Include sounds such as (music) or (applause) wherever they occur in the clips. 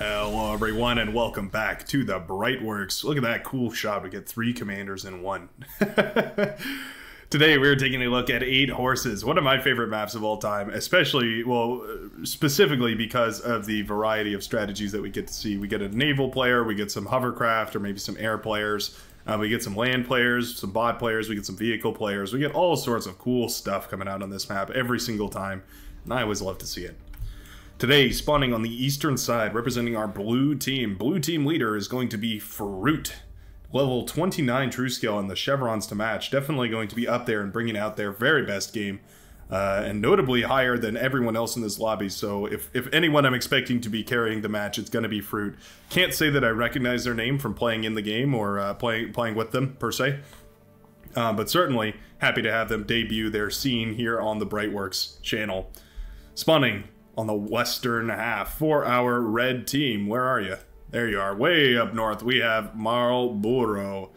Hello, everyone, and welcome back to the Brightworks. Look at that cool shot. We get three commanders in one. (laughs) Today, we're taking a look at Eight Horses, one of my favorite maps of all time, especially, well, specifically because of the variety of strategies that we get to see. We get a naval player, we get some hovercraft, or maybe some air players. Uh, we get some land players, some bot players, we get some vehicle players. We get all sorts of cool stuff coming out on this map every single time, and I always love to see it. Today, spawning on the eastern side, representing our blue team. Blue team leader is going to be Fruit. Level 29 true skill and the chevrons to match. Definitely going to be up there and bringing out their very best game. Uh, and notably higher than everyone else in this lobby. So if, if anyone I'm expecting to be carrying the match, it's going to be Fruit. Can't say that I recognize their name from playing in the game or uh, playing playing with them per se. Uh, but certainly happy to have them debut their scene here on the Brightworks channel. Spawning on the western half for our red team. Where are you? There you are. Way up north, we have Marlboro.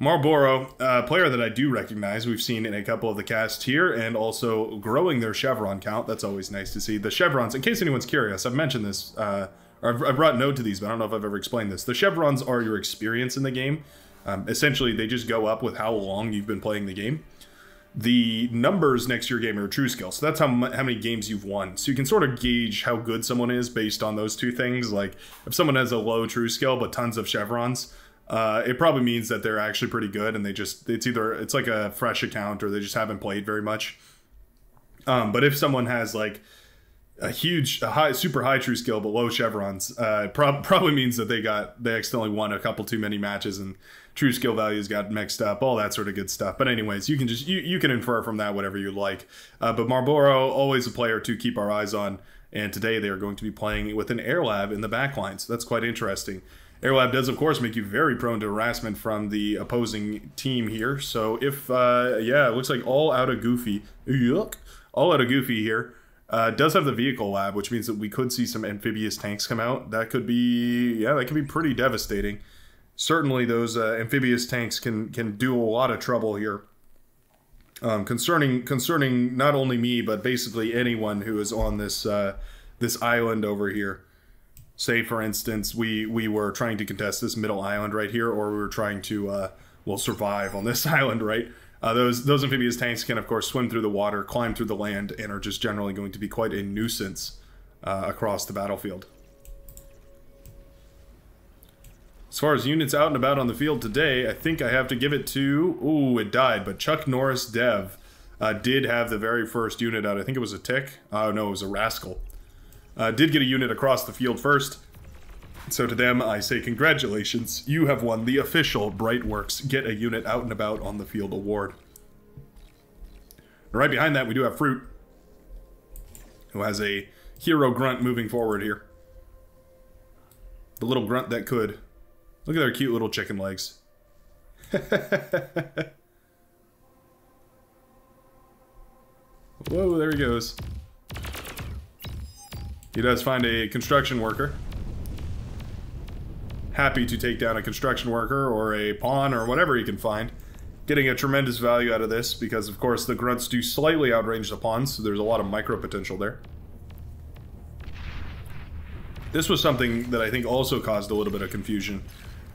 Marlboro, a player that I do recognize. We've seen in a couple of the casts here and also growing their chevron count. That's always nice to see. The chevrons, in case anyone's curious, I've mentioned this, uh, I've, I've brought note to these, but I don't know if I've ever explained this. The chevrons are your experience in the game. Um, essentially, they just go up with how long you've been playing the game the numbers next to your game are true skill. So that's how, how many games you've won. So you can sort of gauge how good someone is based on those two things. Like if someone has a low true skill but tons of chevrons, uh, it probably means that they're actually pretty good and they just, it's either, it's like a fresh account or they just haven't played very much. Um, but if someone has like a huge, a high, super high true skill but low chevrons, uh, prob (laughs) probably means that they got, they accidentally won a couple too many matches and true skill values got mixed up, all that sort of good stuff. But anyways, you can just you, you can infer from that whatever you like. Uh, but Marlboro always a player to keep our eyes on, and today they are going to be playing with an air lab in the backline, so that's quite interesting. Air lab does of course make you very prone to harassment from the opposing team here. So if uh, yeah, it looks like all out of Goofy, yuck, all out of Goofy here. Uh, does have the vehicle lab, which means that we could see some amphibious tanks come out. That could be, yeah, that could be pretty devastating certainly those uh, amphibious tanks can can do a lot of trouble here. Um, concerning concerning not only me but basically anyone who is on this uh, this island over here. Say for instance we we were trying to contest this middle island right here, or we were trying to uh, well survive on this (laughs) island, right? Uh, those those amphibious tanks can of course swim through the water, climb through the land, and are just generally going to be quite a nuisance uh, across the battlefield. As far as units out and about on the field today, I think I have to give it to... Ooh, it died, but Chuck Norris Dev uh, did have the very first unit out. I think it was a tick. Oh, no, it was a rascal. Uh, did get a unit across the field first. So to them, I say congratulations. You have won the official Brightworks Get a Unit Out and About on the Field award. right behind that, we do have Fruit, who has a hero grunt moving forward here. The little grunt that could. Look at their cute little chicken legs. (laughs) Whoa, there he goes. He does find a construction worker. Happy to take down a construction worker or a pawn or whatever he can find. Getting a tremendous value out of this because, of course, the grunts do slightly outrange the pawns, so there's a lot of micro potential there. This was something that I think also caused a little bit of confusion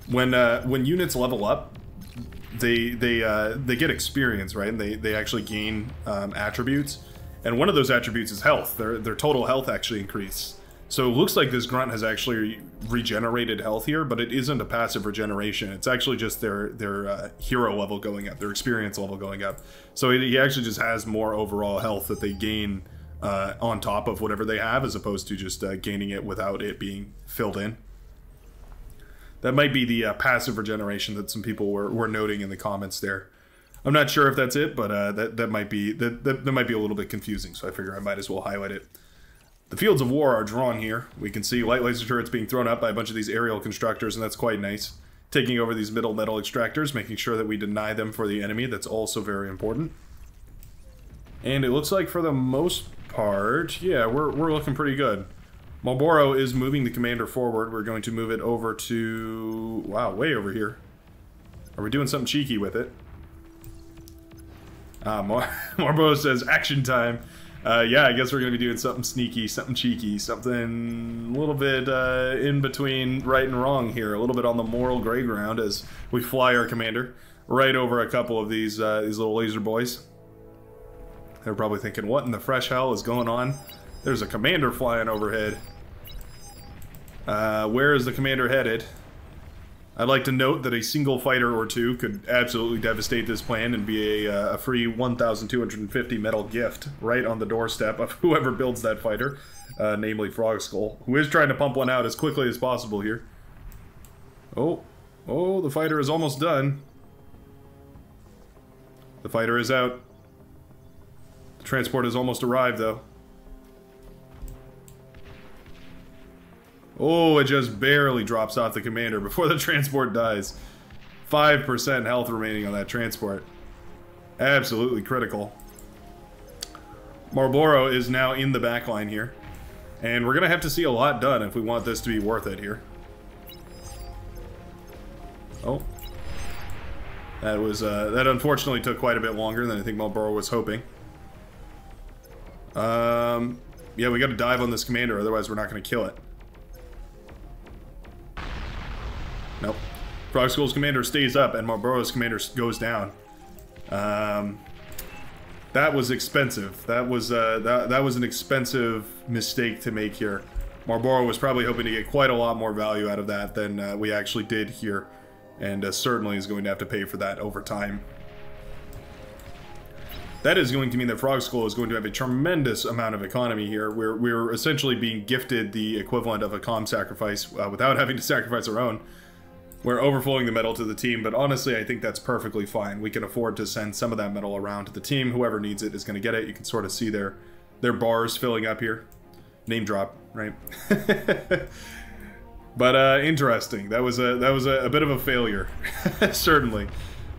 when uh, when units level up, they they uh, they get experience, right? And they they actually gain um, attributes, and one of those attributes is health. Their their total health actually increase. So it looks like this grunt has actually regenerated health here, but it isn't a passive regeneration. It's actually just their their uh, hero level going up, their experience level going up. So he actually just has more overall health that they gain uh, on top of whatever they have, as opposed to just uh, gaining it without it being filled in. That might be the uh, passive regeneration that some people were, were noting in the comments there. I'm not sure if that's it, but uh, that that might be that, that, that might be a little bit confusing. So I figure I might as well highlight it. The fields of war are drawn here. We can see light laser turrets being thrown up by a bunch of these aerial constructors, and that's quite nice. Taking over these middle metal extractors, making sure that we deny them for the enemy. That's also very important. And it looks like for the most part, yeah, we're, we're looking pretty good. Marlboro is moving the commander forward. We're going to move it over to... Wow, way over here. Are we doing something cheeky with it? Uh, Mar (laughs) Marlboro says, action time. Uh, yeah, I guess we're going to be doing something sneaky, something cheeky, something a little bit uh, in between right and wrong here, a little bit on the moral gray ground as we fly our commander right over a couple of these uh, these little laser boys. They're probably thinking, what in the fresh hell is going on? There's a commander flying overhead. Uh, where is the commander headed? I'd like to note that a single fighter or two could absolutely devastate this plan and be a, uh, a free 1,250 metal gift right on the doorstep of (laughs) whoever builds that fighter, uh, namely Frog Skull, who is trying to pump one out as quickly as possible here. Oh, oh, the fighter is almost done. The fighter is out. The transport has almost arrived, though. Oh, it just barely drops off the commander before the (laughs) transport dies. 5% health remaining on that transport. Absolutely critical. Marlboro is now in the back line here. And we're going to have to see a lot done if we want this to be worth it here. Oh. That was, uh, that unfortunately took quite a bit longer than I think Marlboro was hoping. Um, yeah, we got to dive on this commander, otherwise we're not going to kill it. Nope. Frog Skull's commander stays up and Marlboro's commander goes down. Um, that was expensive. That was uh, that, that was an expensive mistake to make here. Marlboro was probably hoping to get quite a lot more value out of that than uh, we actually did here. And uh, certainly is going to have to pay for that over time. That is going to mean that Frog Skull is going to have a tremendous amount of economy here. We're, we're essentially being gifted the equivalent of a com sacrifice uh, without having to sacrifice our own. We're overflowing the metal to the team, but honestly, I think that's perfectly fine. We can afford to send some of that metal around to the team. Whoever needs it is going to get it. You can sort of see their their bars filling up here. Name drop, right? (laughs) but uh, interesting. That was a that was a, a bit of a failure, (laughs) certainly.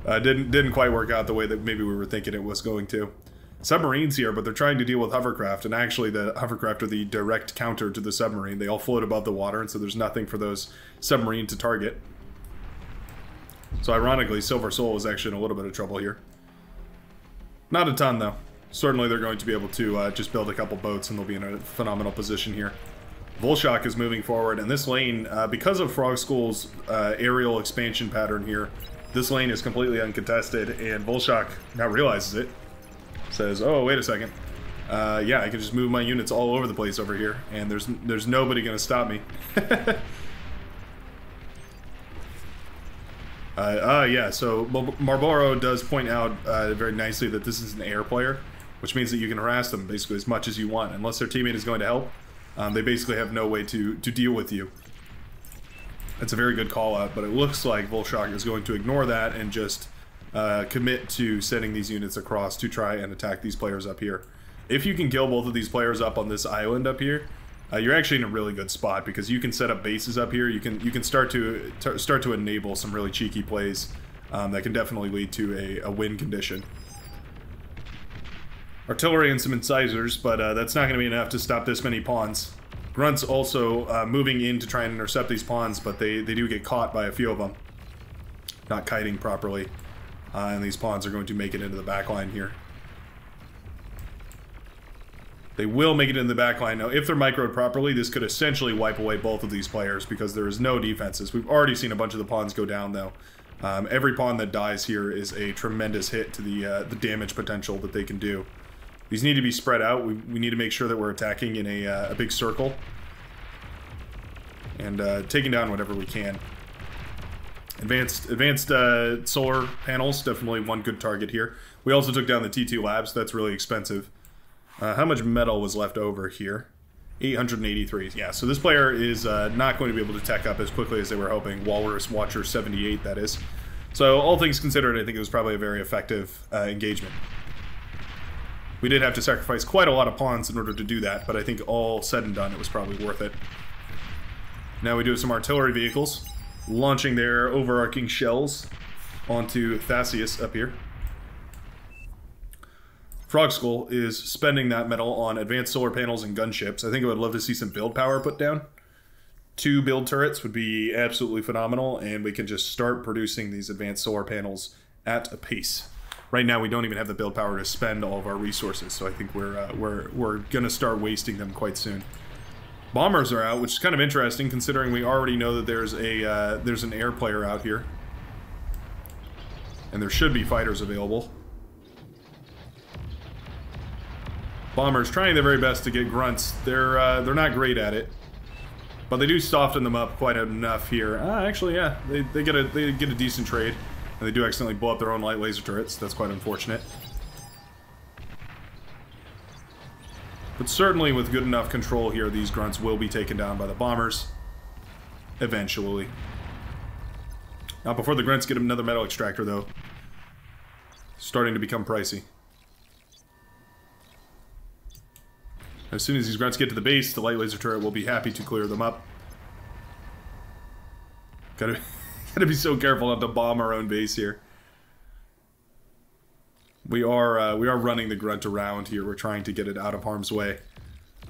Uh, didn't didn't quite work out the way that maybe we were thinking it was going to. Submarines here, but they're trying to deal with hovercraft, and actually the hovercraft are the direct counter to the submarine. They all float above the water, and so there's nothing for those submarine to target. So ironically, Silver Soul is actually in a little bit of trouble here. Not a ton, though. Certainly they're going to be able to uh, just build a couple boats, and they'll be in a phenomenal position here. Volshok is moving forward, and this lane, uh, because of Frog Skull's uh, aerial expansion pattern here, this lane is completely uncontested, and Volshok now realizes it. Says, oh, wait a second. Uh, yeah, I can just move my units all over the place over here, and there's there's nobody going to stop me. (laughs) Uh, uh, yeah, so Marlboro does point out uh, very nicely that this is an air player, which means that you can harass them basically as much as you want. Unless their teammate is going to help, um, they basically have no way to, to deal with you. That's a very good call out, but it looks like Volshok is going to ignore that and just uh, commit to sending these units across to try and attack these players up here. If you can kill both of these players up on this island up here, uh, you're actually in a really good spot because you can set up bases up here. You can you can start to start to enable some really cheeky plays um, that can definitely lead to a, a win condition. Artillery and some incisors, but uh, that's not going to be enough to stop this many pawns. Grunts also uh, moving in to try and intercept these pawns, but they, they do get caught by a few of them. Not kiting properly. Uh, and these pawns are going to make it into the back line here. They will make it in the back line. Now, if they're microed properly, this could essentially wipe away both of these players because there is no defenses. We've already seen a bunch of the pawns go down, though. Um, every pawn that dies here is a tremendous hit to the uh, the damage potential that they can do. These need to be spread out. We, we need to make sure that we're attacking in a, uh, a big circle. And uh, taking down whatever we can. Advanced advanced uh, solar panels, definitely one good target here. We also took down the T2 Labs. That's really expensive. Uh, how much metal was left over here? 883. Yeah, so this player is uh, not going to be able to tech up as quickly as they were hoping. Walrus Watcher 78, that is. So all things considered, I think it was probably a very effective uh, engagement. We did have to sacrifice quite a lot of pawns in order to do that, but I think all said and done, it was probably worth it. Now we do have some artillery vehicles, launching their overarching shells onto Thasius up here. Frog Skull is spending that metal on advanced solar panels and gunships. I think I would love to see some build power put down. Two build turrets would be absolutely phenomenal, and we can just start producing these advanced solar panels at a pace. right now we don't even have the build power to spend all of our resources. So I think we're uh, we're we're gonna start wasting them quite soon. Bombers are out, which is kind of interesting considering we already know that there's a uh, there's an air player out here, and there should be fighters available. Bombers trying their very best to get grunts. They're uh, they're not great at it, but they do soften them up quite enough here. Uh, actually, yeah, they, they get a they get a decent trade, and they do accidentally blow up their own light laser turrets. That's quite unfortunate. But certainly with good enough control here, these grunts will be taken down by the bombers. Eventually. Now, before the grunts get another metal extractor, though. Starting to become pricey. As soon as these grunts get to the base, the light laser turret will be happy to clear them up. Gotta, (laughs) gotta be so careful not to bomb our own base here. We are uh, we are running the grunt around here. We're trying to get it out of harm's way.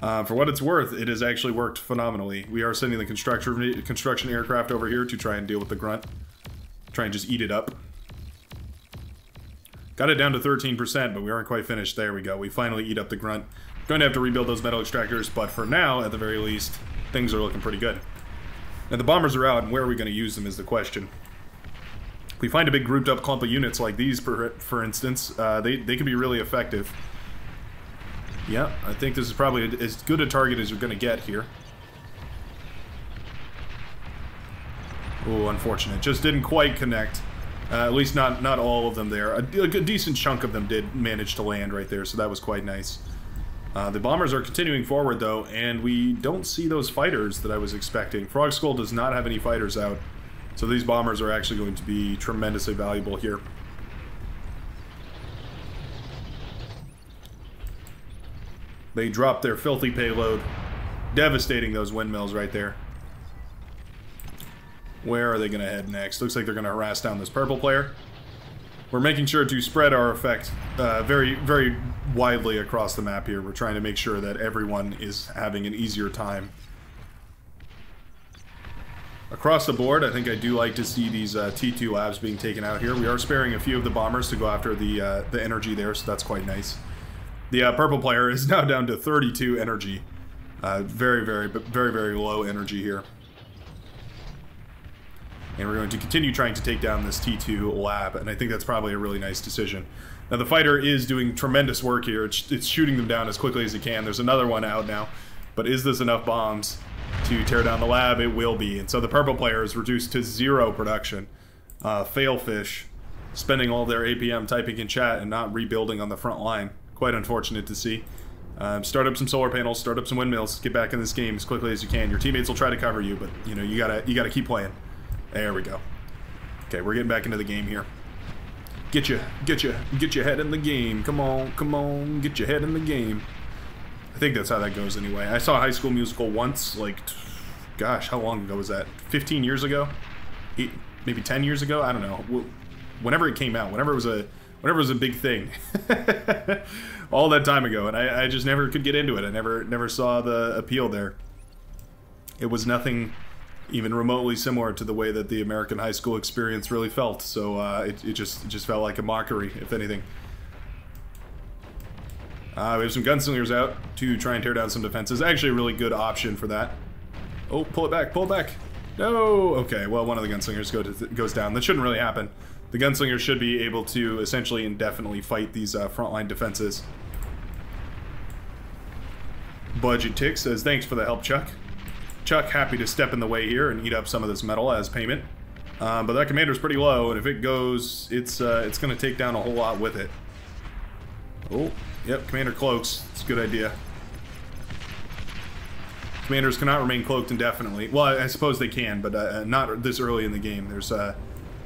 Uh, for what it's worth, it has actually worked phenomenally. We are sending the construction construction aircraft over here to try and deal with the grunt. Try and just eat it up. Got it down to 13%, but we aren't quite finished. There we go. We finally eat up the grunt. Going to have to rebuild those metal extractors, but for now, at the very least, things are looking pretty good. Now the bombers are out, and where are we going to use them is the question. If we find a big grouped up clump of units like these, for, for instance, uh, they, they can be really effective. Yeah, I think this is probably as good a target as you're going to get here. Oh, unfortunate. Just didn't quite connect. Uh, at least not not all of them there. A, a, decent chunk of them did manage to land right there, so that was quite nice. Uh, the bombers are continuing forward, though, and we don't see those fighters that I was expecting. Frog Skull does not have any fighters out, so these bombers are actually going to be tremendously valuable here. They drop their filthy payload, devastating those windmills right there. Where are they going to head next? Looks like they're going to harass down this purple player. We're making sure to spread our effect uh, very, very widely across the map here. We're trying to make sure that everyone is having an easier time. Across the board, I think I do like to see these uh, T2 labs being taken out here. We are sparing a few of the bombers to go after the uh, the energy there, so that's quite nice. The uh, purple player (laughs) is now down to 32 energy. Uh, very, very, very, very low energy here. And we're going to continue trying to take down this T2 lab, and I think that's probably a really nice decision. Now, the fighter is doing tremendous work here. It's, it's shooting them down as quickly as it can. There's another one out now. But is this enough bombs to tear down the lab? It will be. And so the purple player is reduced to zero production. Uh, Failfish spending all their APM typing in chat and not rebuilding on the front line. Quite unfortunate to see. Um, start up some solar panels, start up some windmills, get back in this game as quickly as you can. Your teammates will try to cover you, but you know you gotta you gotta keep playing. There we go. Okay, we're getting back into the game here. Get you, get you, get your head in the game. Come on, come on, get your head in the game. I think that's how that goes anyway. I saw High School Musical once, like, gosh, how long ago was that? 15 years ago? Eight, maybe 10 years ago? I don't know. Whenever it came out, whenever it was a, whenever it was a big thing. (laughs) All that time ago, and I, I just never could get into it. I never, never saw the appeal there. It was nothing even remotely similar to the way that the American high school experience really felt. So uh, it, it, just it just felt like a mockery, if anything. Uh, we have some gunslingers out to try and tear down some defenses. Actually, a really good option for that. Oh, pull it back, pull it back. No! Okay, well, one of the gunslingers go goes down. That shouldn't really happen. The gunslingers should be able to essentially indefinitely fight these uh, frontline defenses. Budget Tick says, thanks for the help, Chuck. Chuck happy to step in the way here and eat up some of this metal as payment. Um, but that commander's pretty low, and if it goes, it's uh, it's going to take down a whole lot with it. Oh, yep, commander cloaks. It's a good idea. Commanders cannot remain cloaked indefinitely. Well, I, suppose they can, but uh, not this early in the game. There's uh,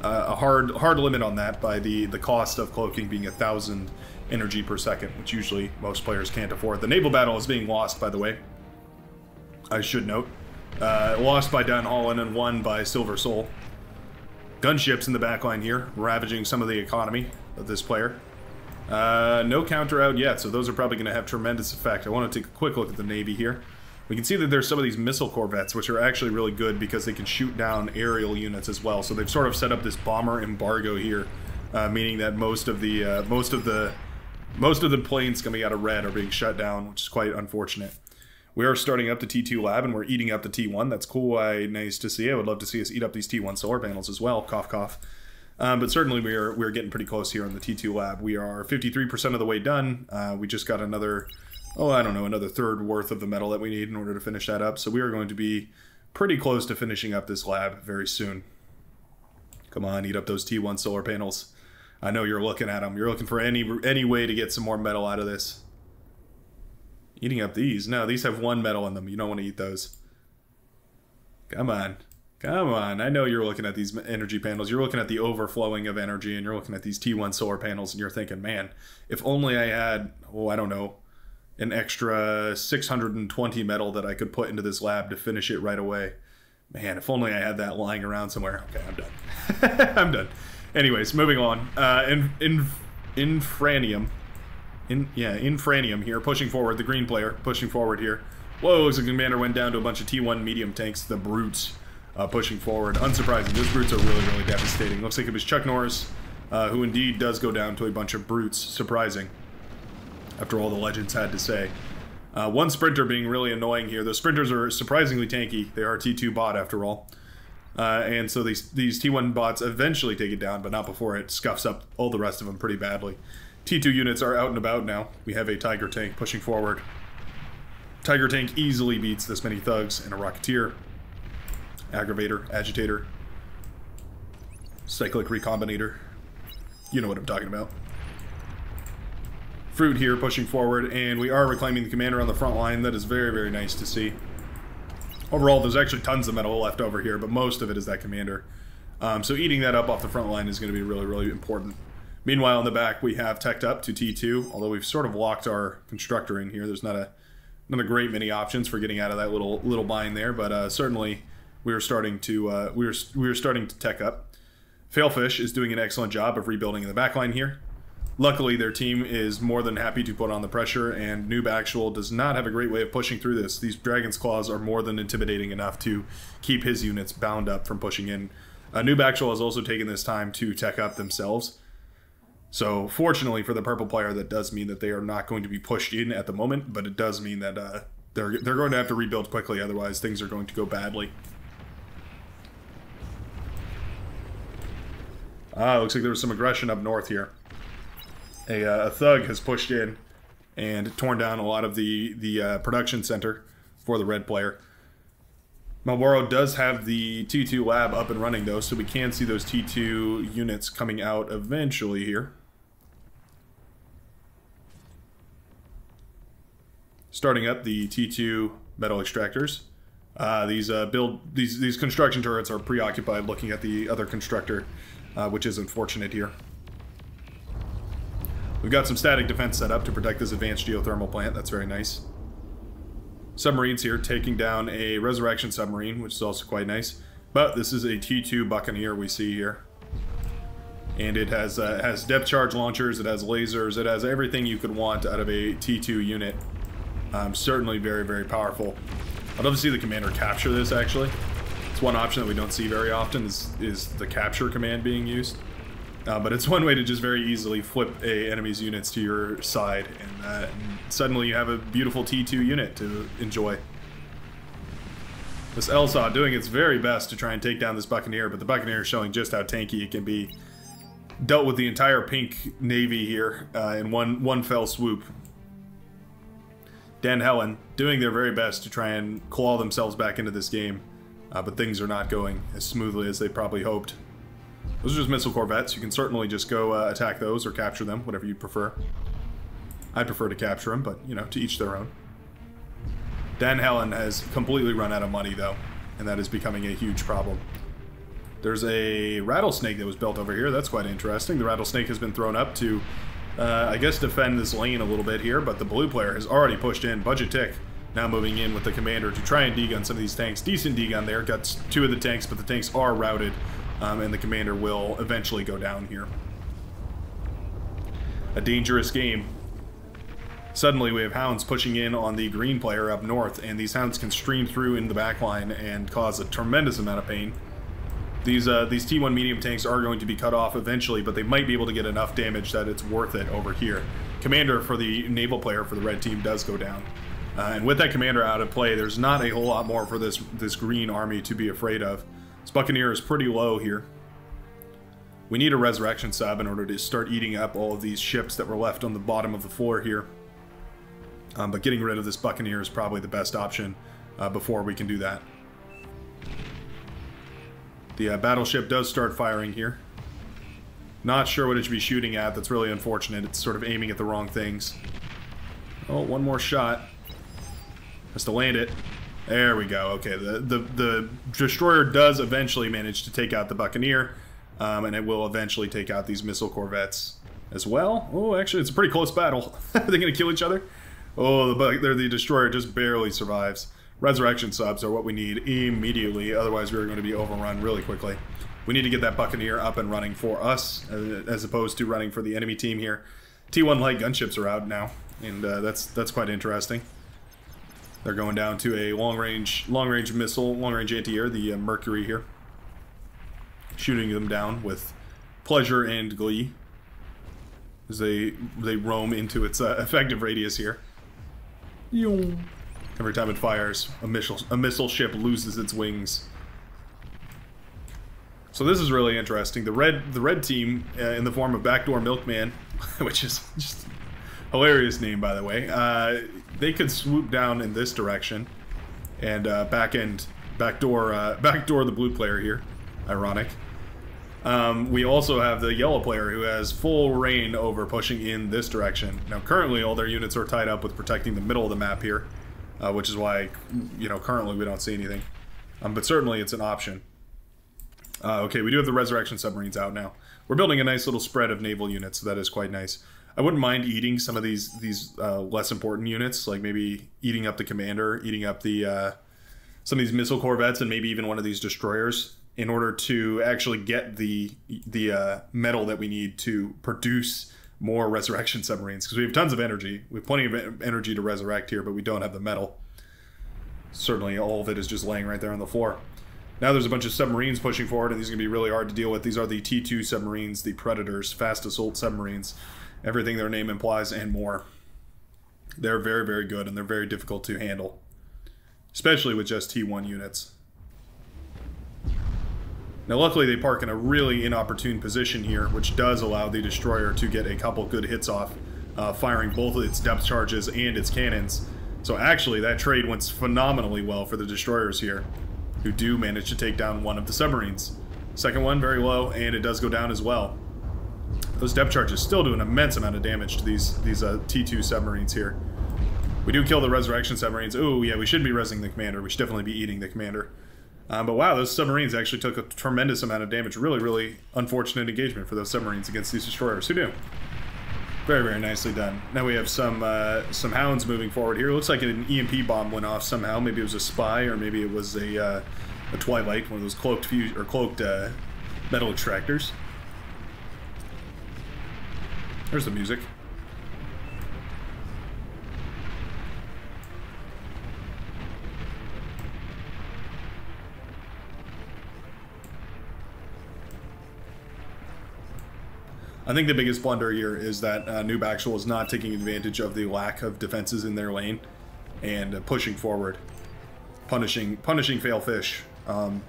a hard hard limit on that by the, the cost of cloaking being a thousand energy per second, which usually most players can't afford. The naval battle is being lost, by the way. I should note. Uh, lost by Dan Holland and won by Silver Soul. Gunships in the backline here, ravaging some of the economy of this player. Uh, no counter out yet, so those are probably going to have tremendous effect. I want to take a quick look at the Navy here. We can see that there's some of these missile corvettes, which are actually really good because they can shoot down aerial units as well. So they've sort of set up this bomber embargo here uh, meaning that most of the uh, most of the most of the planes coming out of red are being shut down, which is quite unfortunate. We are starting up the T2 lab and we're eating up the T1. That's cool. I nice to see. I would love to see us eat up these T1 solar panels as well. Cough, cough. Um, but certainly we are we're getting pretty close here on the T2 lab. We are 53% of the way done. Uh, we just got another, oh, I don't know, another third worth of the metal that we need in order to finish that up. So we are going to be pretty close to finishing up this lab very soon. Come on, eat up those T1 solar panels. I know you're looking at them. You're looking for any any way to get some more metal out of this. Eating up these. No, these have one metal in them. You don't want to eat those. Come on. Come on. I know you're looking at these energy panels. You're looking at the overflowing of energy and you're looking at these T1 solar panels and you're thinking, man, if only I had, oh, I don't know, an extra 620 metal that I could put into this lab to finish it right away. Man, if only I had that lying around somewhere. Okay, I'm done. (laughs) I'm done. Anyways, moving on. Uh, in, in, Infranium. In, yeah, Infranium here, pushing forward. The green player pushing forward here. Whoa, the commander went down to a bunch of T1 medium tanks, the Brutes uh, pushing forward. Unsurprising, those brutes are really, really devastating. Looks like it was Chuck Norris, uh, who indeed does go down to a bunch of brutes. Surprising, after all the legends had to say. Uh, one sprinter being really annoying here. The sprinters are surprisingly tanky. They are T2 bot after all. Uh, and so these, these T1 bots eventually take it down, but not before it scuffs up all the rest of them pretty badly. T2 units are out and about now. We have a Tiger tank pushing forward. Tiger tank easily beats this many thugs and a Rocketeer aggravator, agitator, cyclic recombinator. You know what I'm talking about. Fruit here pushing forward, and we are reclaiming the commander on the front line. That is very, very nice to see. Overall, there's actually tons of metal left over here, but most of it is that commander. Um, so eating that up off the front line is going to be really, really important. Meanwhile, in the back, we have teched up to T2, although we've sort of locked our constructor in here. There's not a not a great many options for getting out of that little little bind there, but uh, certainly we are starting to uh, we are we are starting to tech up. Failfish is doing an excellent job of rebuilding in the backline here. Luckily, their team is more than happy to put on the pressure, and Noob Actual does not have a great way of pushing through this. These Dragon's Claws are more than intimidating enough to keep his units bound up from pushing in. Uh, Noob Actual has also taken this time to tech up themselves. So, fortunately for the purple player, that does mean that they are not going to be pushed in at the moment, but it does mean that uh, they're, they're going to have to rebuild quickly, otherwise things are going to go badly. Ah, looks like there was some aggression up north here. A, uh, a thug has pushed in and torn down a lot of the, the uh, production center for the red player. Marlboro does have the T2 lab up and running though, so we can see those T2 units coming out eventually here. Starting up the T2 metal extractors. Uh, these uh, build these these construction turrets are preoccupied looking at the other constructor uh, which is unfortunate here. We've got some static defense set up to protect this advanced geothermal plant. That's very nice. Submarines here taking down a resurrection submarine, which is also quite nice. But this is a T2 Buccaneer we see here. And it has uh, has depth charge launchers, it has lasers, it has everything you could want out of a T2 unit. Um, certainly very, very powerful. I'd love to see the commander capture this, actually. It's one option that we don't see very often is, is the capture command being used. Uh, but it's (laughs) one way to just very easily flip a enemy's units to your side, and, uh, and suddenly you have a beautiful T2 unit to enjoy. This LSAW doing its very best to try and take down this Buccaneer, but the Buccaneer is showing just how tanky it can be. Dealt with the entire pink navy here uh, in one one fell swoop. Dan Helen doing their very best to try and claw themselves back into this game. Uh, but things are not going as smoothly as they probably hoped. Those are just missile corvettes. You can certainly just go uh, attack those or capture them, whatever you prefer. I prefer to capture them, but, you know, to each their own. Dan Helen has completely run out of money, though, and that is becoming a huge problem. There's a rattlesnake that was built over here. That's quite interesting. The rattlesnake has been thrown up to, uh, I guess, defend this lane a little bit here, but the blue player has already pushed in. Budget tick now moving in with the commander to try and degun some of these tanks. Decent degun there, got two of the tanks, but the tanks are routed, um, and the commander will eventually go down here. A dangerous game. Suddenly we have hounds pushing in on the green player up north, and these hounds can stream through into the back line and cause a tremendous amount of pain. These uh, these T1 medium tanks are going to be cut off eventually, but they might be able to get enough damage that it's worth it over here. Commander for the naval player for the red team does go down. Uh, and with that commander out of play, there's not a whole lot more for this this green army to be afraid of. This Buccaneer is pretty low here. We need a resurrection sub in order to start eating up all of these ships that were left on the bottom of the floor here. Um, but getting rid of this Buccaneer is probably the best option uh, before we can do that. The uh, battleship does start firing here. Not sure what it should be shooting at. That's really unfortunate. It's sort of aiming at the wrong things. Oh, one more shot. Has to land it. There we go. Okay, the, the, the destroyer does eventually manage to take out the Buccaneer, um, and it will eventually take out these missile corvettes as well. Oh, actually, it's a pretty close battle. (laughs) Are they going to kill each other? Oh, the, the destroyer just barely survives. Resurrection subs are what we need immediately, otherwise we're going to be overrun really quickly. We need to get that Buccaneer up and running for us, uh, as opposed to running for the enemy team here. T1 light gunships are out now, and uh, that's that's quite interesting. They're going down to a long-range long-range missile, long-range anti-air, the uh, Mercury here. Shooting them down with pleasure and glee as they they roam into its uh, effective radius here. Every time it fires, a missile, a missile ship loses its wings. So this is really interesting. The red the red team, uh, in the form of Backdoor Milkman, (laughs) which is just hilarious name by the way, uh, they could swoop down in this direction and uh, back end backdoor uh, (laughs) backdoor the blue player here. Ironic. Um, we also have the yellow player who has full reign over pushing in this direction. Now currently all their units are tied up with protecting the middle of the map here uh, which is why, you know, currently we don't see anything. Um, but certainly it's an option. Uh, okay, we do have the Resurrection submarines out now. We're building a nice little spread of naval units, so that is quite nice. I wouldn't mind eating some of these these uh, less important units, like maybe eating up the commander, eating up the uh, some of these missile corvettes, and maybe even one of these destroyers, in order to actually get the the uh, metal that we need to produce more resurrection submarines because we have tons of energy. We have plenty of energy to resurrect here, but we don't have the metal. Certainly, all of it is just laying right there on the floor. Now there's a bunch of submarines pushing forward, and these are going to be really hard to deal with. These are the T2 submarines, the Predators, fast assault submarines, everything their name implies and more. They're very, very good, and they're very difficult to handle, especially with just T1 units. Now, luckily, they park in a really inopportune position here, which does allow the destroyer to get a couple good hits off, uh, firing both its depth charges and its cannons. So actually, that trade went phenomenally well for the destroyers here, who do manage to take down one of the submarines. Second one, very low, and it does go down as well. Those depth charges still do an immense amount of damage to these these uh, T2 submarines here. We do kill the resurrection submarines. Oh, yeah, we should be resing the commander. We should definitely be eating the commander. Um, but wow, those submarines actually took a tremendous amount of damage. Really, really unfortunate engagement for those submarines against these destroyers. Who knew? Very, very nicely done. Now we have some uh, some hounds moving forward here. It looks like an EMP bomb went off somehow. Maybe it was a spy, or maybe it was a uh, a Twilight, one of those cloaked fuse or cloaked uh, metal extractors. There's the music. I think the biggest blunder here is that uh, Noob Actual is not taking advantage of the lack of defenses in their lane and uh, pushing forward, punishing punishing fail fish um,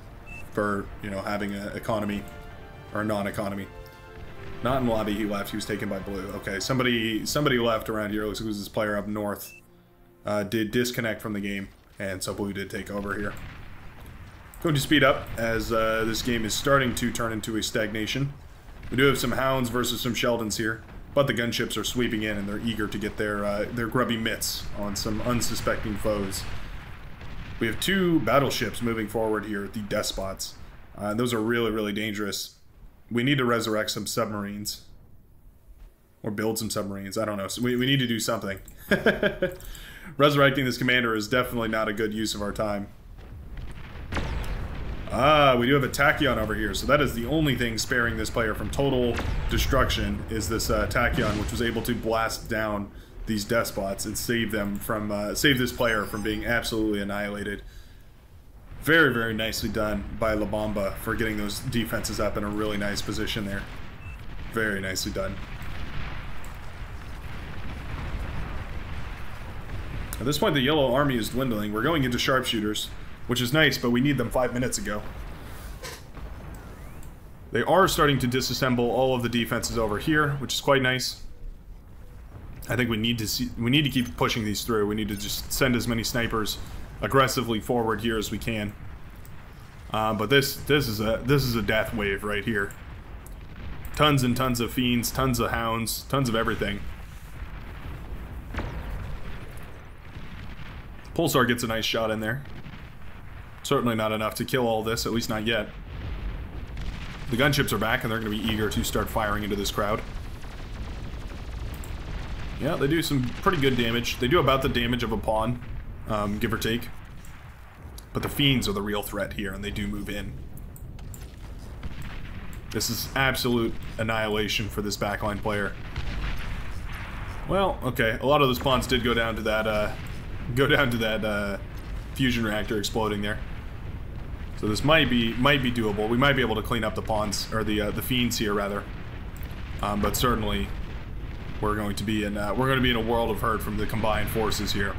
for you know having an economy or non-economy. Not in lobby. He left. He was taken by blue. Okay, somebody somebody left around here. Looks like it was this player up north. Uh, did disconnect from the game, and so blue did take over here. Going to speed up as uh, this game is starting to turn into a stagnation. We do have some Hounds versus some Sheldons here, but the gunships are sweeping in and they're eager to get their, uh, their grubby mitts on some unsuspecting foes. We have two battleships moving forward here, the Despots. Uh, those are really, really dangerous. We need to resurrect some submarines. Or build some submarines. I don't know. So we, we need to do something. (laughs) Resurrecting this commander is definitely not a good use of our time. Ah, we do have a Tachyon over here, so that is the only thing sparing this player from total destruction, is this uh, Tachyon, which was able to blast down these Despots and save them from, uh, save this player from being absolutely annihilated. Very, very nicely done by La Bamba for getting those defenses up in a really nice position there. Very nicely done. At this point, the yellow army is dwindling. We're going into sharpshooters, which is nice, but we need them five minutes ago. They are starting to disassemble all of the defenses over here, which is quite nice. I think we need to see we need to keep pushing these through. We need to just send as many snipers aggressively forward here as we can. Uh, but this this is a this is a death wave right here. Tons and tons of fiends, tons of hounds, tons of everything. Pulsar gets a nice shot in there. Certainly not enough to kill all this, at least not yet. The gunships are back and they're going to be eager to start firing into this crowd. Yeah, they do some pretty good damage. They do about the damage of a pawn, um, give or take. But the Fiends are the real threat here, and they do move in. This is absolute annihilation for this backline player. Well, okay, a lot of those pawns did go down to that, uh, (laughs) go down to that, uh, fusion reactor exploding there. So this might be might be doable. We might be able to clean up the pawns or the uh, the fiends here rather. Um, but certainly, we're going to be in uh, we're going to be in a world of hurt from the combined forces here.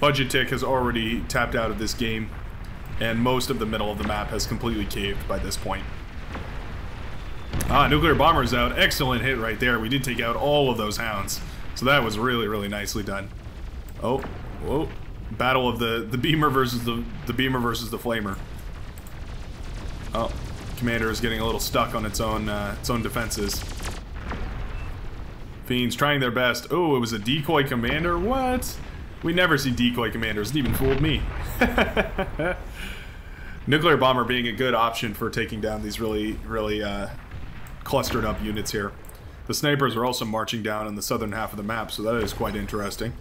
Budget Tick has already tapped out of this game, and most of the middle of the map has completely caved by this point. Ah, Nuclear Bomber's out. Excellent hit right there. We did take out all of those hounds. So that was really, really nicely done. Oh, whoa. Battle of the, the Beamer versus the, the Beamer versus the Flamer. Oh, Commander is getting a little stuck on its own, uh, its own defenses. Fiends trying their best. Oh, it was a decoy commander? What? We never see decoy commanders. It even fooled me. (laughs) Nuclear bomber being a good option for taking down these really, really uh, clustered up units here. The snipers are also marching down in the southern half of the map, so that is quite interesting.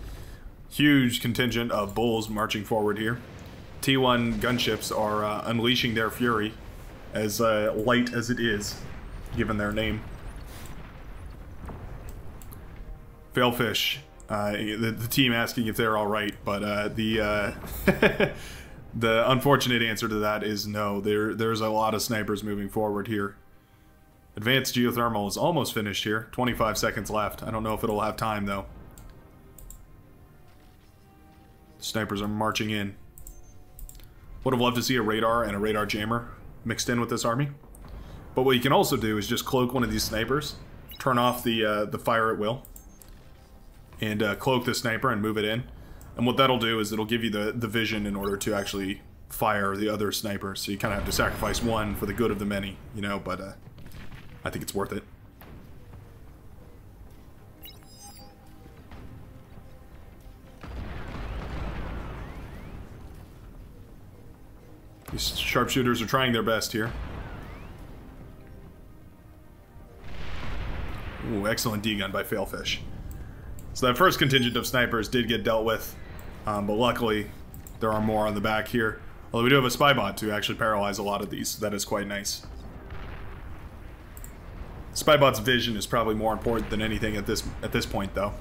Huge contingent of bulls marching forward here. T1 gunships are uh, unleashing their fury, as uh, light as it is, given their name. Failfish uh, the, the, team asking if they're all right, but uh, the uh, (laughs) the unfortunate answer to that is no. There there's a lot of snipers moving forward here. Advanced geothermal is almost finished here. 25 seconds left. I don't know if it'll have time though. Snipers are marching in. Would have loved to see a radar and a radar jammer mixed in with this army. But what you can also do is just cloak one of these snipers, turn off the uh, the fire at will, and uh, cloak the sniper and move it in. And what that'll do is it'll give you the, the vision in order to actually fire the other sniper. So you kind of have to sacrifice one for the good of the many, you know, but uh, I think it's worth it. These sharpshooters are trying their best here. Ooh, excellent D-gun by Failfish. So that first contingent of snipers did get dealt with, um, but luckily there are more on the back here. Although we do have a spy bot to actually paralyze a lot of these. So that is quite nice. Spybot's vision is probably more important than anything at this at this point, though.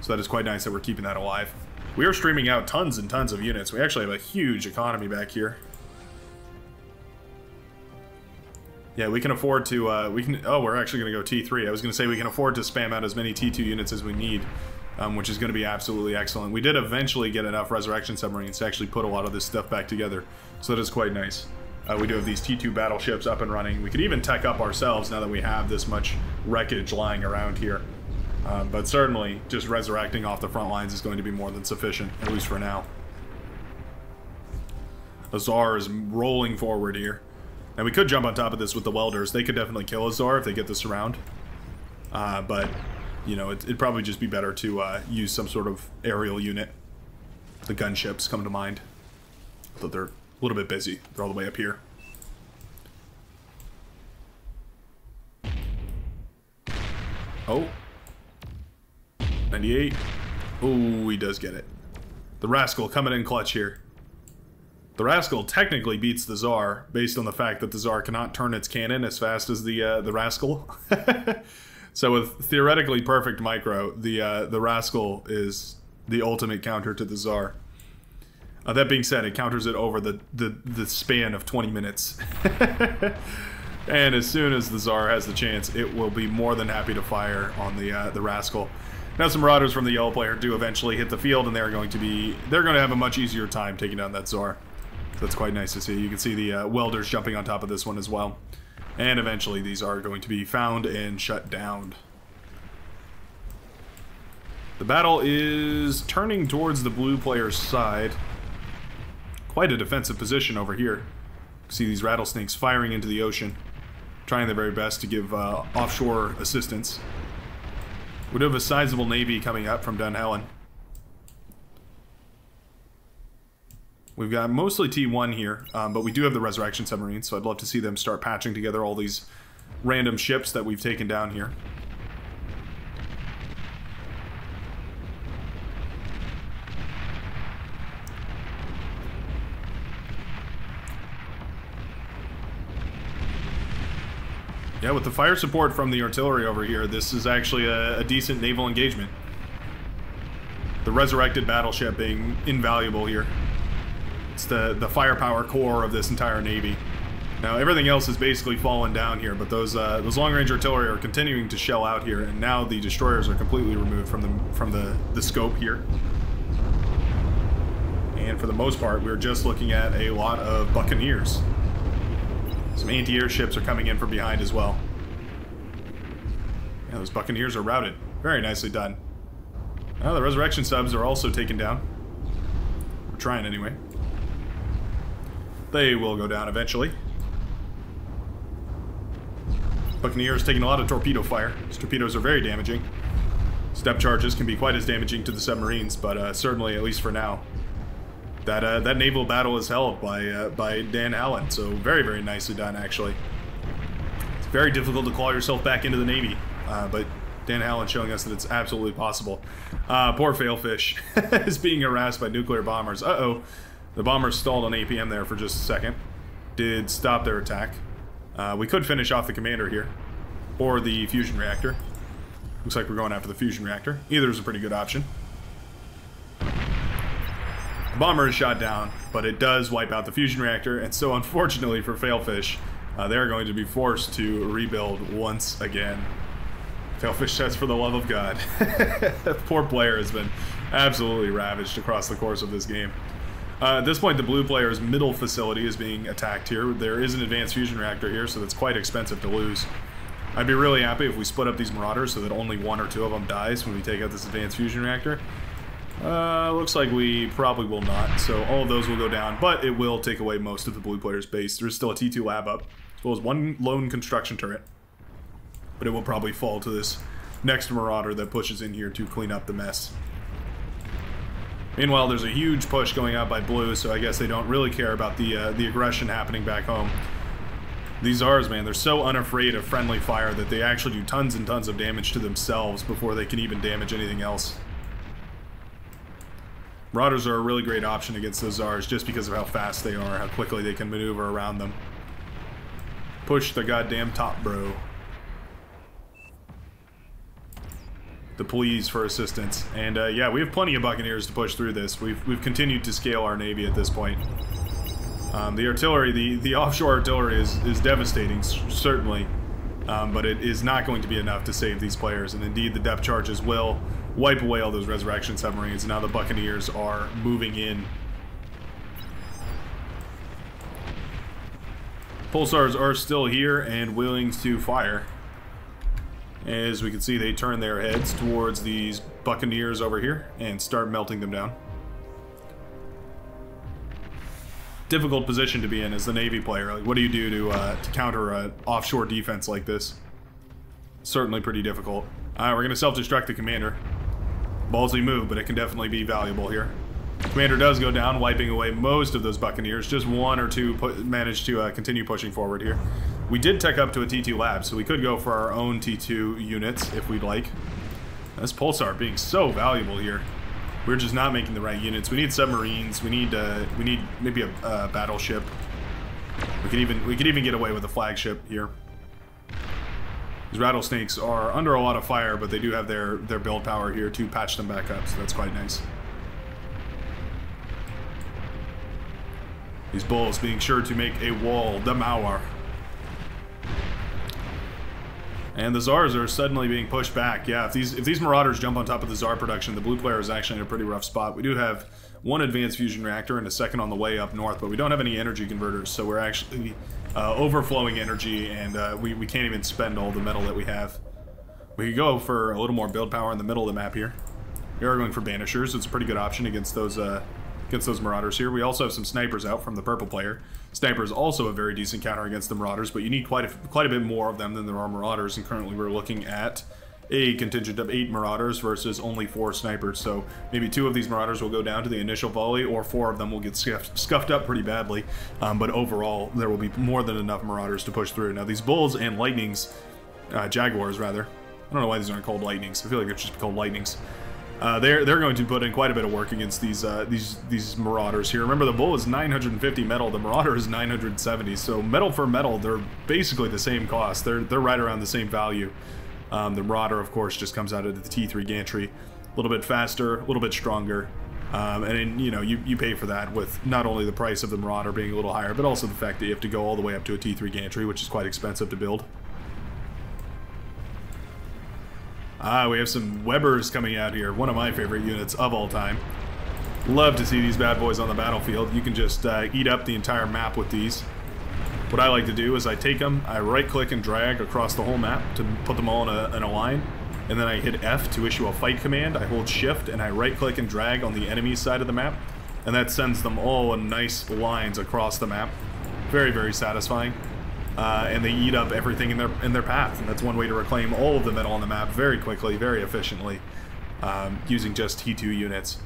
So that is quite nice that we're keeping that alive. We are streaming out tons and tons of units. We actually have a huge economy back here. Yeah, we can afford to, uh, we can, oh, we're actually going to go T3. I was going to say we can afford to spam out as many T2 units as we need, um, which is going to be absolutely excellent. We did eventually get enough Resurrection Submarines to actually put a lot of this stuff back together, so that is quite nice. Uh, we do have these T2 battleships up and running. We could even tech up ourselves now that we have this much wreckage lying around here. Um, but certainly, just resurrecting off the front lines is going to be more than sufficient, at least for now. a Tsar is rolling forward here. And we could jump on top of this with the welders. They could definitely kill a Tsar if they get this around. Uh, but, you know, it, would probably just be better to uh, use some sort of aerial unit. The gunships come to mind. Though they're a little bit busy. They're all the way up here. Oh. 98. Oh, he does get it. The Rascal coming in clutch here. The Rascal technically beats the Tsar based on the fact that the Tsar cannot turn its cannon as fast as the uh, the Rascal. (laughs) so with theoretically perfect micro, the uh, the Rascal is the ultimate counter to the Tsar. Uh, that being said, it counters it over the, the, the span of 20 minutes. (laughs) and as soon as the Tsar has the chance, it will be more than happy to fire on the uh, the Rascal. Now some Marauders from the yellow player do eventually hit the field, and they're going to be they're going to have a much easier time taking down that Tsar. So that's quite nice to see. You can see the uh, welders jumping on top of this one as well. And eventually these are going to be found and shut down. The battle is turning towards the blue player's side. Quite a defensive position over here. See these rattlesnakes firing into the ocean, trying their very best to give uh, offshore assistance. We do have a sizable navy coming up from Dunhellen. We've got mostly T1 here, um, but we do have the Resurrection submarines, so I'd love to see them start patching together all these random ships that we've taken down here. Yeah, with the fire support from the artillery over here, this is actually a, a decent naval engagement. The resurrected battleship being invaluable here. It's the, the firepower core of this entire navy. Now everything else has basically fallen down here, but those uh, those long range artillery are continuing to shell out here, and now the destroyers are completely removed from the from the the scope here. And for the most part, we're just looking at a lot of buccaneers. Some anti-air ships are coming in from behind as well. Yeah, those Buccaneers are routed. Very nicely done. Oh, the Resurrection subs are also taken down. We're trying anyway. They will go down eventually. Buccaneers taking a lot of torpedo fire. Torpedoes are very damaging. Depth charges can be quite as damaging to the submarines, but uh, certainly, at least for now, that uh, that naval battle is held by uh, by Dan Allen. So very very nicely done actually. It's very difficult to claw yourself back into the Navy, uh, but Dan Allen showing us that it's absolutely possible. Uh, poor Failfish (laughs) is being harassed by nuclear bombers. Uh oh, the bombers stalled on APM there for just a second. Did stop their attack. Uh, we could finish off the commander here, or the fusion reactor. Looks like we're going after the fusion reactor. Either is a pretty good option. Bomber is shot down, but it does wipe out the fusion reactor, and so unfortunately for Failfish, uh, they're going to be forced to rebuild once again. Failfish says, for the love of God. (laughs) Poor player has been absolutely ravaged across the course of this game. Uh, at this point, the blue player's middle facility is being attacked here. There is an advanced fusion reactor here, so that's quite expensive to lose. I'd be really happy if we split up these marauders so that only one or two of them dies when we take out this advanced fusion reactor. Uh, looks like we probably will not. So all of those will go down, but it will take away most of the blue player's base. There's still a T2 lab up, as well as one lone construction turret. But it will probably fall to this next marauder that pushes in here to clean up the mess. Meanwhile, there's a huge push going out by blue, so I guess they don't really care about the uh, the aggression happening back home. These Tsars, man, they're so unafraid of friendly fire that they actually do tons and tons of damage to themselves before they can even damage anything else. Marauders are a really great option against those Tsars just because of how fast they are, how quickly they can maneuver around them. Push the goddamn top, bro. The pleas for assistance. And uh, yeah, we have plenty of Buccaneers to push through this. We've, we've continued to scale our Navy at this point. Um, the artillery, the, the (laughs) offshore artillery is, is devastating, certainly. Um, but it is not going to be enough to save these players. And indeed, the depth charges will wipe away all those resurrection submarines. Now the Buccaneers are moving in. Pulsars are still here and willing to fire. As we can see, they turn their heads towards these Buccaneers over here and start melting them down. Difficult position to be in as the Navy player. Like, what do you do to, uh, to counter an offshore defense like this? Certainly pretty difficult. Uh, we're going to self-destruct the commander. Ballsy move, but it can definitely be valuable here. Commander does go down, wiping away most of those Buccaneers. Just one or two managed to uh, continue pushing forward here. We did tech up to a T2 lab, so we could go for our own T2 units if we'd like. This Pulsar being so valuable here. We're just not making the right units. We need submarines. We need uh, we need maybe a uh, battleship. We could even we could even get away with a flagship here. These rattlesnakes are under a lot of fire, but they do have their, their build power here to patch them back up, so that's quite nice. These bulls being sure to make a wall, the Mauer. And the Tsars are suddenly being pushed back. Yeah, if these if these Marauders jump on top of the Tsar production, the blue player is actually in a pretty rough spot. We do have one advanced fusion reactor and a second on the way up north, but we don't have any energy converters, so we're actually uh, overflowing energy, and uh, we, we can't even spend all the metal that we have. We could go for a little more build power in the middle of the map here. We are going for Banishers. It's a pretty good option against those uh, against those Marauders here. We also have some Snipers out from the purple player. Sniper is also a very decent counter against the Marauders, but you need quite a, quite a bit more of them than there are Marauders, and currently we're looking at a contingent of eight Marauders versus only four Snipers, so maybe two of these Marauders will go down to the initial volley, or four of them will get scuffed, scuffed up pretty badly, um, but overall there will be more than enough Marauders to push through. Now these Bulls and Lightnings, uh, Jaguars rather, I don't know why these aren't called Lightnings, I feel like they're just called Lightnings. Uh, they're they're going to put in quite a bit of work against these uh, these these Marauders here. Remember, the Bull is 950 metal, the Marauder is 970. So metal for metal, they're basically the same cost. They're they're right around the same value. Um, the Marauder, of course, just comes out of the T3 gantry, a little bit faster, a little bit stronger, um, and you know you you pay for that with not only the price of the Marauder being a little higher, but also the fact that you have to go all the way up to a T3 gantry, which is quite expensive to build. Ah, we have some Webbers coming out here. One of my favorite units of all time. Love to see these bad boys on the battlefield. You can just uh, eat up the entire map with these. What I like to do is I take them, I right click and drag across the whole map to put them all in a, in a line. And then I hit F to issue a fight command. I hold shift and I right click and drag on the enemy side of the map. And that sends them all in nice lines across the map. Very, very satisfying uh, and they eat up everything in their in their path. And that's one way to reclaim all of the metal on the map very quickly, very efficiently, um, using just T2 units.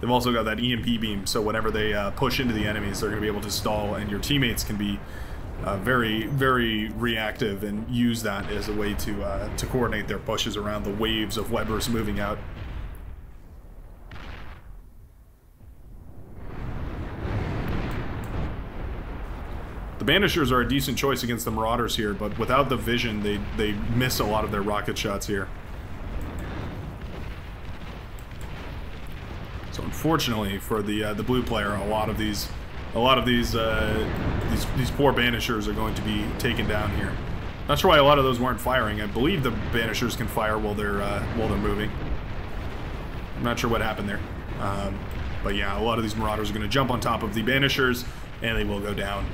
They've also got that EMP beam, so whenever they uh, push into the enemies, they're going to be able to stall, and your teammates can be uh, very, very reactive and use that as a way to uh, to coordinate their pushes around the waves of webbers moving out. The Banishers are a decent choice against the Marauders here, but without the vision, they, they miss a lot of their rocket shots here. So unfortunately for the uh, the blue player, a lot of these a lot of these uh, these these poor Banishers are going to be taken down here. Not sure why a lot of those weren't firing. I believe the Banishers can fire while they're uh, while they're moving. I'm not sure what happened there. Um, but yeah, a lot of these Marauders are going to jump on top of the Banishers, and they will go down.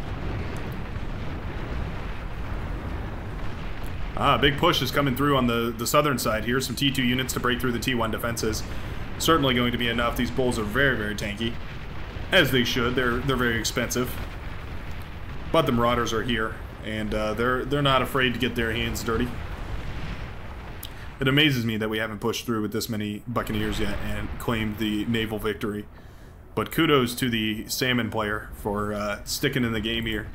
Ah, big push is coming through on the, the southern side here. Some T2 units to break through the T1 defenses. Certainly going to be enough. These bulls are very, very tanky. As they should. They're they're very expensive. But the Marauders are here, and uh, they're they're not afraid to get their hands dirty. It amazes me that we haven't pushed through with this many Buccaneers yet and claimed the naval victory. But kudos to the Salmon player for uh, sticking in the game here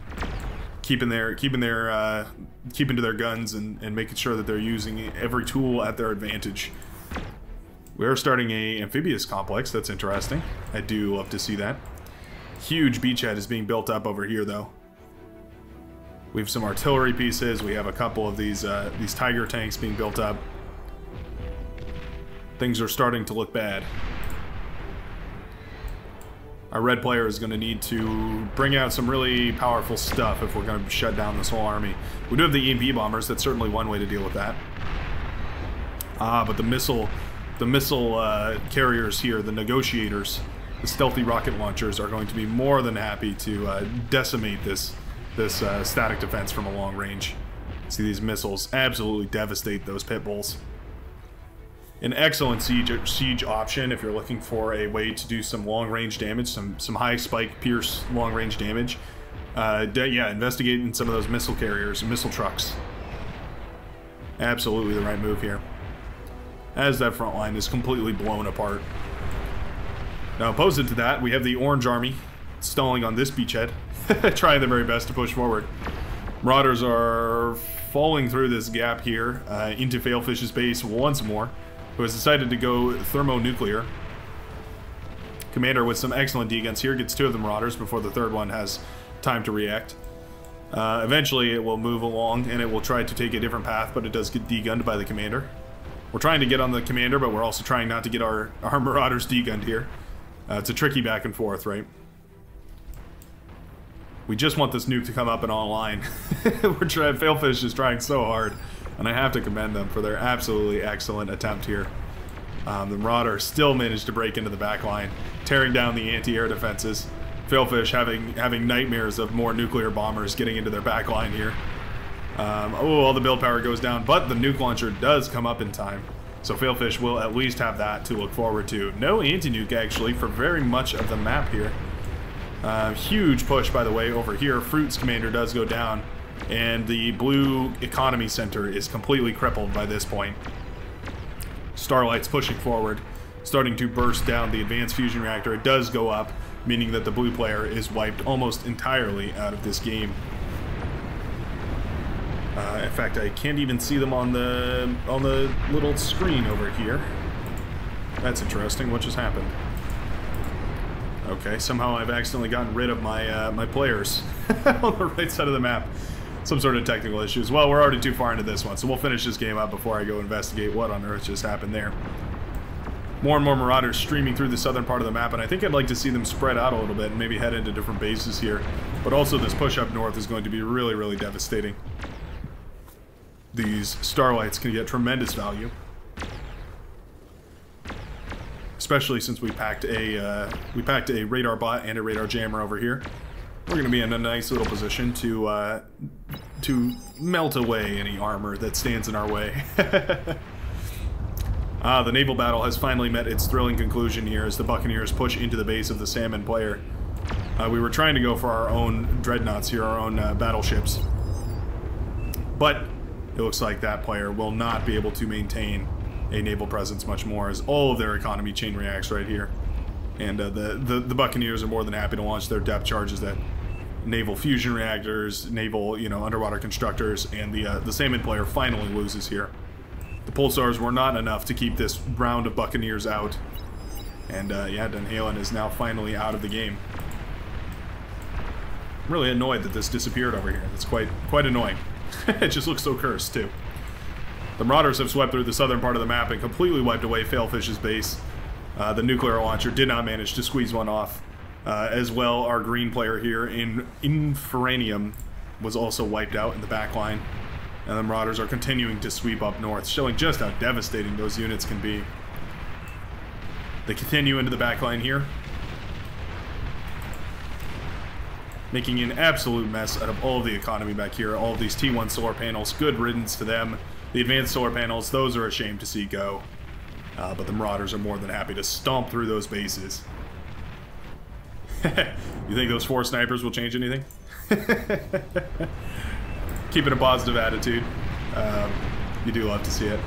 keeping their keeping their uh, keeping to their guns and, and making sure that they're using every tool at their advantage. We are starting a amphibious complex. That's interesting. I do love to see that. Huge beachhead is being built up over here, though. We have some artillery pieces. We have a couple of these uh, these tiger tanks being built up. Things are starting to look bad our red player is going to need to bring out some really powerful stuff if we're going to shut down this whole army. We do have the EMP bombers. That's certainly one way to deal with that. Ah, but the missile, the missile uh, carriers here, the negotiators, the stealthy rocket launchers are going to be more than happy to uh, decimate this this uh, static defense from a long range. See these missiles absolutely devastate those pit bulls an excellent siege siege option if you're looking for a way to do some long range damage, some some high spike pierce long range damage. Uh, yeah, investigating some of those missile carriers missile trucks. Absolutely the right move here. As that front line is completely blown apart. Now, opposed to that, we have the Orange Army stalling on this beachhead, (laughs) trying their very best to push forward. Marauders are falling through this gap here uh, into Failfish's base once more who has decided to go thermonuclear. Commander with some excellent deguns here gets two of the Marauders before the third one has time to react. Uh, eventually it will move along and it will try to take a different path, but it does get degunned by the Commander. We're trying to get on the Commander, but we're also trying not to get our, (laughs) our Marauders degunned here. Uh, it's a tricky back and forth, right? We just want this nuke to come up and online. (laughs) We're trying. Failfish is trying so hard, and I have to commend them for their absolutely excellent attempt here. Um, the Marauder still managed to break into the back line, tearing down the anti-air defenses. Failfish having having nightmares of more nuclear bombers getting into their back line here. Um, oh, all the build power goes down, but the nuke launcher does come up in time. So Failfish will at least have that to look forward to. No anti-nuke, actually, for very much of the map here. Uh, huge push, by the way, over here. Fruits Commander does go down, and the blue economy center is completely crippled by this point. Starlight's pushing forward, starting to burst down the advanced fusion reactor. It does go up, meaning that the blue player is wiped almost entirely out of this game. Uh, in fact, I can't even see them on the on the little screen over here. That's interesting. What just happened? Okay, somehow I've accidentally gotten rid of my uh, my players (laughs) on the right side of the map. Some sort of technical issues. Well, we're already too far into this one, so we'll finish this game up before I go investigate what on earth just happened there. More and more Marauders streaming through the southern part of the map, and I think I'd like to see them spread out a little bit and maybe head into different bases here. But also this push up north is going to be really, really devastating these starlights can get tremendous value. Especially since we packed a uh, we packed a radar bot and a radar jammer over here. We're going to be in a nice little position to uh, to melt away any armor that stands in our way. (laughs) ah, the naval battle has finally met its thrilling conclusion here as the Buccaneers push into the base of the Salmon player. Uh, we were trying to go for our own dreadnoughts here, our own uh, battleships. But it looks like that player will not be able to maintain a naval presence much more as all of their economy chain reacts right here. And uh, the, the, the Buccaneers are more than happy to launch their depth charges at naval fusion reactors, naval, you know, underwater constructors, and the, uh, the Salmon player finally loses here. The Pulsars were not enough to keep this round of Buccaneers out. And uh, yeah, Dunhalen is now finally out of the game. I'm really annoyed that this disappeared over here. It's quite quite annoying. (laughs) it just looks so cursed, too. The Marauders have swept through the southern part of the map and completely wiped away Failfish's base. Uh, the nuclear launcher did not manage to squeeze one off. Uh, as well, our green player here in Infranium was also wiped out in the back line. And the Marauders are continuing to sweep up north, showing just how devastating those units can be. They continue into the back line here. making an absolute mess out of all of the economy back here. All of these T1 solar panels, good riddance to them. The advanced solar panels, those are a shame to see go. Uh, but the Marauders are more than happy to stomp through those bases. (laughs) you think those four snipers will change anything? (laughs) Keeping a positive attitude. Um, you do love to see it.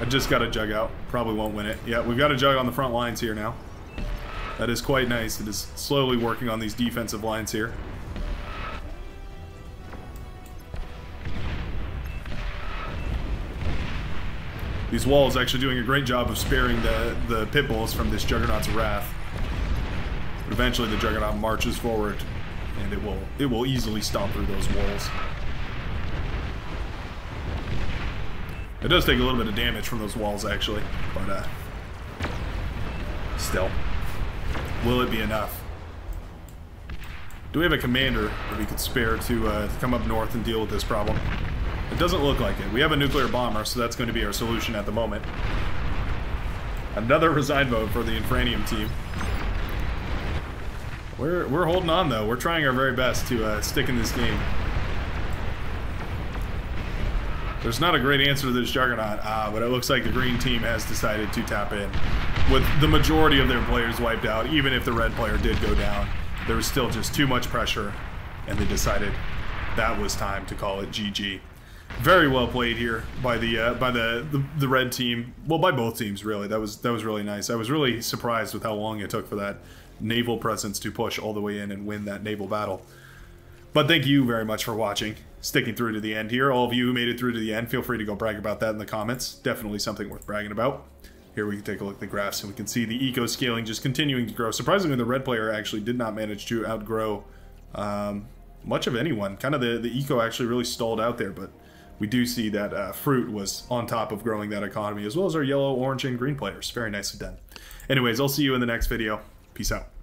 I just got a jug out. Probably won't win it. Yeah, we've got a jug on the front lines here now. That is quite nice. It is slowly working on these defensive lines here. These walls actually doing a great job of sparing the, the pit bulls from this Juggernaut's wrath. But eventually the Juggernaut marches forward and it will it will easily stomp through those walls. It does take a little bit of damage from those walls actually, but uh still. Will it be enough? Do we have a commander that we could spare to, uh, to come up north and deal with this problem? It doesn't look like it. We have a nuclear bomber, so that's going to be our solution at the moment. Another resign vote for the Infranium team. We're, we're holding on, though. We're trying our very best to uh, stick in this game. There's not a great answer to this Juggernaut, uh, but it looks like the green team has decided to tap in. With the majority of their players wiped out, even if the red player did go down, there was still just too much pressure, and they decided that was time to call it GG very well played here by the uh, by the, the, the red team. Well, by both teams really. That was that was really nice. I was really surprised with how long it took for that naval presence to push all the way in and win that naval battle. But thank you very much for watching, sticking through to the end here. All of you who made it through to the end, feel free to go brag about that in the comments. Definitely something worth bragging about. Here we can take a look at the graphs and we can see the eco scaling just continuing to grow. Surprisingly, the red player actually did not manage to outgrow um, much of anyone. Kind of the, the eco actually really stalled out there, but we do see that uh, fruit was on top of growing that economy, as well as our yellow, orange, and green players. Very nicely done. Anyways, I'll see you in the next video. Peace out.